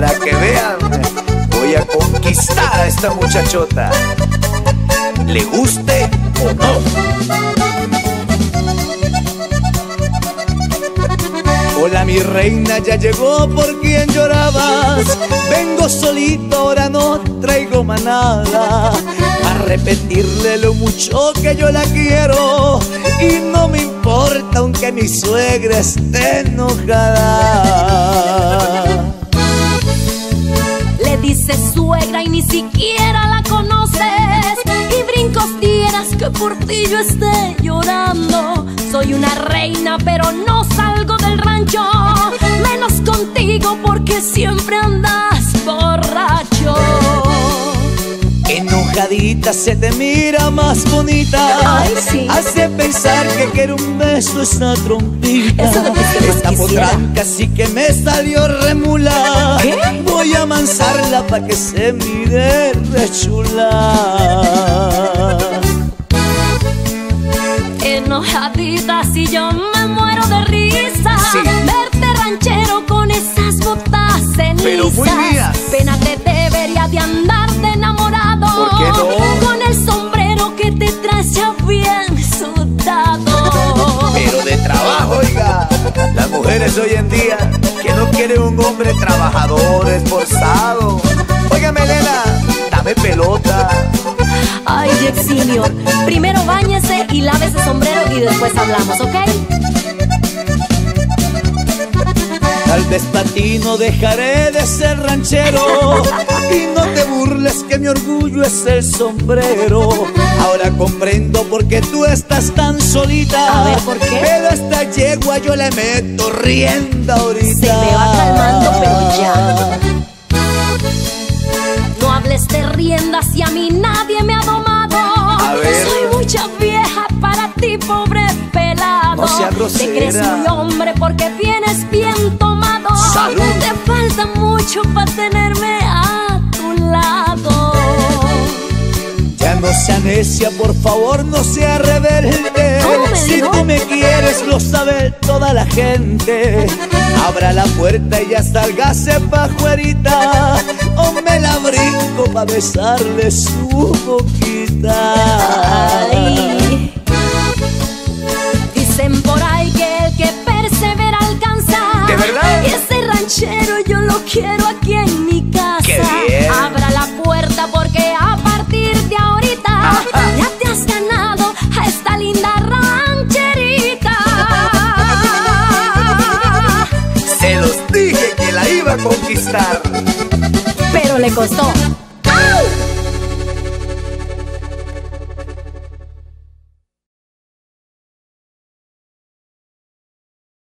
para que vean, voy a conquistar a esta muchachota, le guste o no. Hola mi reina, ya llegó por quien llorabas. Vengo solito, ahora no traigo manada. A repetirle lo mucho que yo la quiero. Y no me importa aunque mi suegra esté enojada. Le dice suegra y ni siquiera la conoces. Y brincos dieras que por ti yo esté llorando. Soy una reina, pero no salgo del rancho. Menos contigo porque siempre andas borracho. Enojadita se te mira más bonita. Ay, sí. Hace pensar que quiere un beso esa trompita. Eso que más Esta potranca sí que me salió remula. ¿Qué? Voy a amansarla pa' que se mire re chula. Enojadita si yo me muero de risa Sí. Verte ranchero con esas botas cenizas Pero muy mías. Pena te debería de andar de enamorado ¿Por qué no? Con el sombrero que te traes ya bien sudado Pero de trabajo, oiga. Las mujeres hoy en día que no quieren un hombre trabajador, esforzado. Pelota. Ay, Jexinio, primero bañese y lave ese sombrero y después hablamos, ¿ok? Tal vez para ti no dejaré de ser ranchero Y no te burles que mi orgullo es el sombrero Ahora comprendo por qué tú estás tan solita A ver, ¿por qué? Pero esta yegua yo le meto rienda ahorita Se me va calmando, pero ya. De riendas y a mí nadie me ha domado. A ver. Soy mucha vieja para ti, pobre pelado. No Te crees muy hombre porque vienes bien tomado. Salud. Te falta mucho para tenerme a tu lado. Ya no sea necia, por favor, no sea rebelde. ¿Cómo me si tú me quieres, lo sabe toda la gente. Abra la puerta y ya salgase pa' afuerita. O me la brinco pa' besarle su boquita. Ay. Dicen por ahí que el que persevera alcanza. ¿De verdad? Y ese ranchero yo lo quiero aquí en conquistar. Pero le costó.